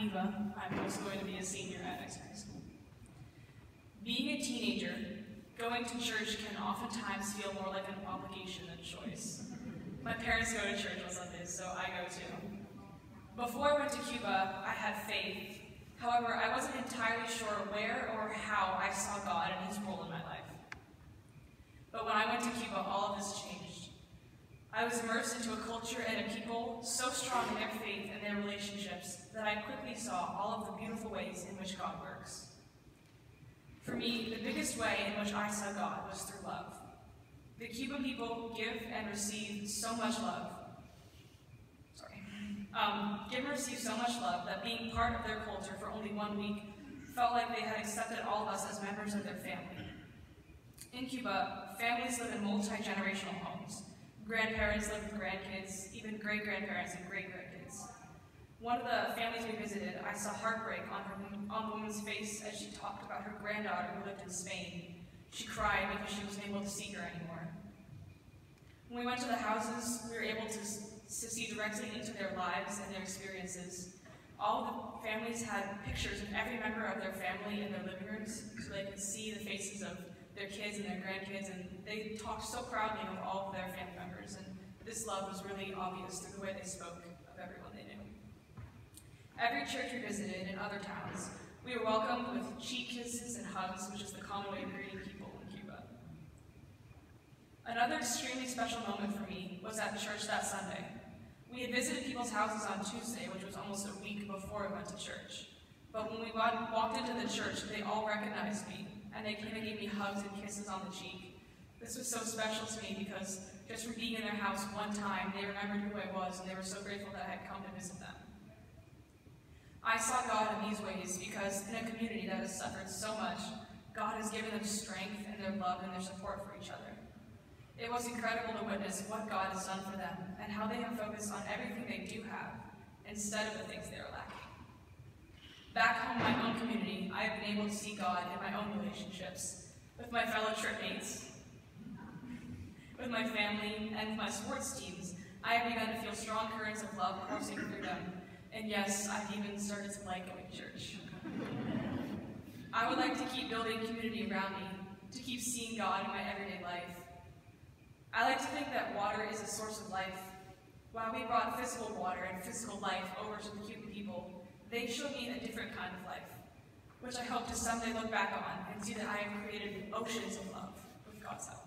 I'm. I'm also going to be a senior at high School. Being a teenager, going to church can oftentimes feel more like an obligation than choice. My parents go to church on Sundays, so I go too. Before I went to Cuba, I had faith. However, I wasn't entirely sure where or how I saw God and his role in my life. But when I went to Cuba, all of this changed. I was immersed into a culture and a people so strong in their faith and their relationships that I quickly saw all of the beautiful ways in which God works. For me, the biggest way in which I saw God was through love. The Cuban people give and receive so much love. Sorry. Um, give and receive so much love that being part of their culture for only one week felt like they had accepted all of us as members of their family. In Cuba, families live in multi-generational homes. Grandparents live with grandkids, even great-grandparents and great-grandkids. One of the families we visited, I saw heartbreak on, her, on the woman's face as she talked about her granddaughter who lived in Spain. She cried because she wasn't able to see her anymore. When we went to the houses, we were able to, to see directly into their lives and their experiences. All the families had pictures of every member of their family in their living rooms so they could see the faces of their kids and their grandkids, and they talked so proudly of all of their family members, and this love was really obvious through the way they spoke of everyone they knew. Every church we visited in other towns, we were welcomed with cheek kisses and hugs, which is the common way of greeting people in Cuba. Another extremely special moment for me was at church that Sunday. We had visited people's houses on Tuesday, which was almost a week before we went to church. But when we walked into the church, they all recognized me and they came and gave me hugs and kisses on the cheek. This was so special to me because just from being in their house one time, they remembered who I was and they were so grateful that I had come to visit them. I saw God in these ways because in a community that has suffered so much, God has given them strength and their love and their support for each other. It was incredible to witness what God has done for them and how they have focused on everything they do have instead of the things they are lacking. Back home in my own community, able to see God in my own relationships, with my fellow tripmates, with my family, and my sports teams. I have begun to feel strong currents of love coursing through them, and yes, I've even started to like going to church. I would like to keep building community around me, to keep seeing God in my everyday life. I like to think that water is a source of life. While we brought physical water and physical life over to the Cuban people, they showed me a different kind of life, which I hope to someday look back on and see that I have created oceans of love with God's help.